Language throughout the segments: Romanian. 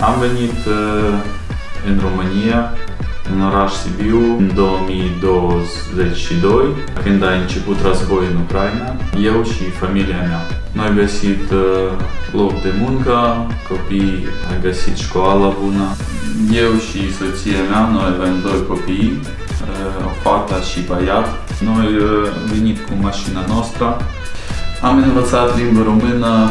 Am venit uh, în România, în oraș Sibiu, în 2022, când a început războiul în Ucraina, eu și familia mea. Noi am găsit uh, loc de muncă, copii au găsit școală bună. Eu și soția mea, noi avem doi copii, uh, o fată și băiat. Noi uh, venit cu mașina noastră, am învățat limba română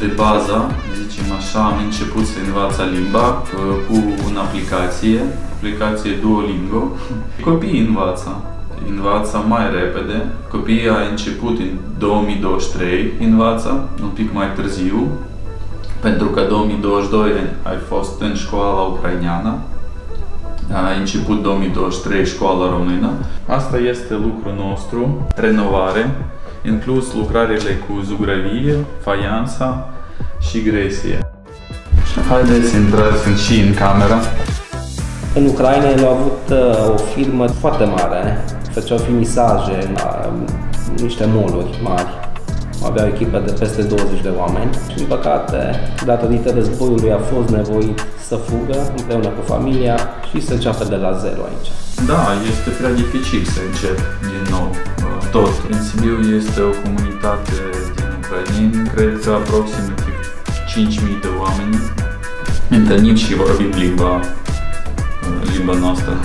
de bază, zicem așa, am început să învăț limba cu o aplicație, aplicație Duolingo. Copiii învață, învață mai repede. Copiii au început în 2023, învață un pic mai târziu, pentru că 2022 ai fost în școala ucraineană, a început 2023 școala română. Asta este lucrul nostru, renovare, inclus lucrările cu zugrăvie, faianța și gresie. Haideți să intrați și în camera. În Ucraina el a avut uh, o firmă foarte mare, făceau finisaje la um, niște moluri mari. Avea o echipă de peste 20 de oameni și, din păcate, datorită războiului a fost nevoit să fugă împreună cu familia și să înceapă de la zero aici. Da, este prea dificil să încep din nou uh, tot. În Sibiu este o comunitate din ucraineni, cred că aproximativ 5.000 de oameni întâlnim și vorbim limba limba noastră.